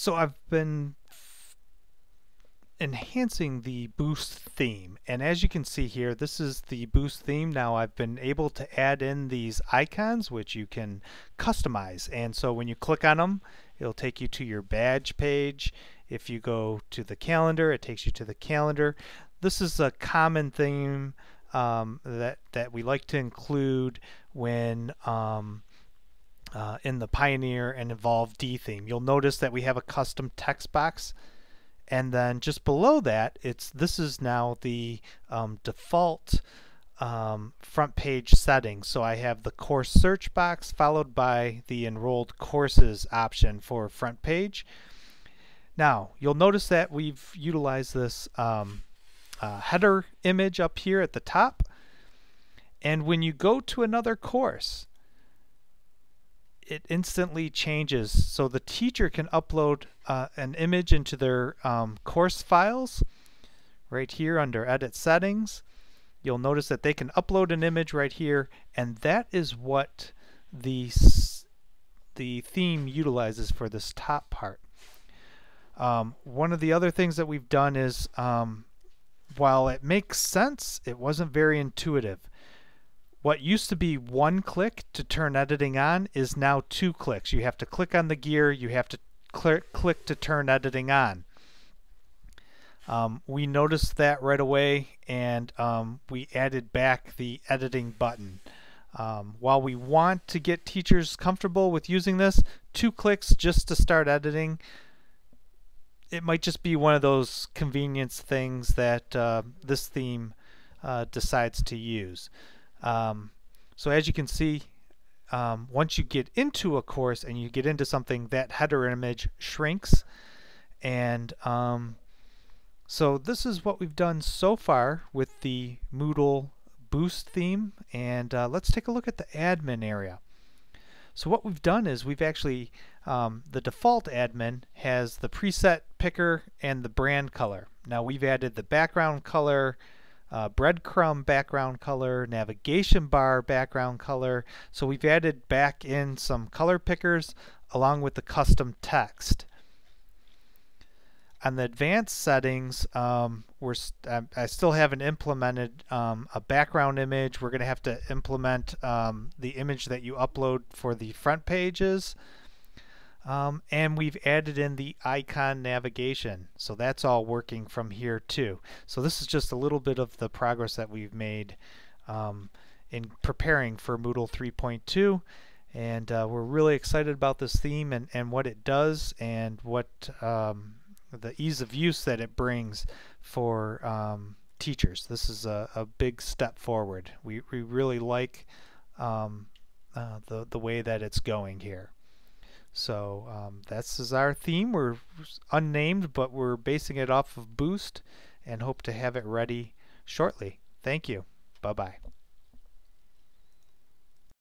So I've been enhancing the boost theme. And as you can see here this is the boost theme. Now I've been able to add in these icons which you can customize. And so when you click on them it'll take you to your badge page. If you go to the calendar it takes you to the calendar. This is a common theme um, that that we like to include when um, uh, in the Pioneer and Evolve D theme. You'll notice that we have a custom text box and then just below that it's this is now the um, default um, front page settings. So I have the course search box followed by the enrolled courses option for front page. Now you'll notice that we've utilized this um, uh, header image up here at the top and when you go to another course it instantly changes. So the teacher can upload uh, an image into their um, course files right here under Edit Settings. You'll notice that they can upload an image right here, and that is what the, the theme utilizes for this top part. Um, one of the other things that we've done is, um, while it makes sense, it wasn't very intuitive what used to be one click to turn editing on is now two clicks. You have to click on the gear, you have to cl click to turn editing on. Um, we noticed that right away and um, we added back the editing button. Um, while we want to get teachers comfortable with using this, two clicks just to start editing, it might just be one of those convenience things that uh, this theme uh, decides to use. Um, so as you can see, um, once you get into a course and you get into something, that header image shrinks. And um, so this is what we've done so far with the Moodle Boost theme. And uh, let's take a look at the admin area. So what we've done is we've actually, um, the default admin has the preset picker and the brand color. Now we've added the background color, uh, breadcrumb background color, navigation bar background color. So we've added back in some color pickers along with the custom text. On the advanced settings, um, we're st I still haven't implemented um, a background image. We're going to have to implement um, the image that you upload for the front pages. Um, and we've added in the icon navigation. So that's all working from here too. So this is just a little bit of the progress that we've made um, in preparing for Moodle 3.2. And uh, we're really excited about this theme and, and what it does and what um, the ease of use that it brings for um, teachers. This is a, a, big step forward. We, we really like um, uh, the, the way that it's going here. So um, this is our theme. We're unnamed, but we're basing it off of Boost and hope to have it ready shortly. Thank you. Bye-bye.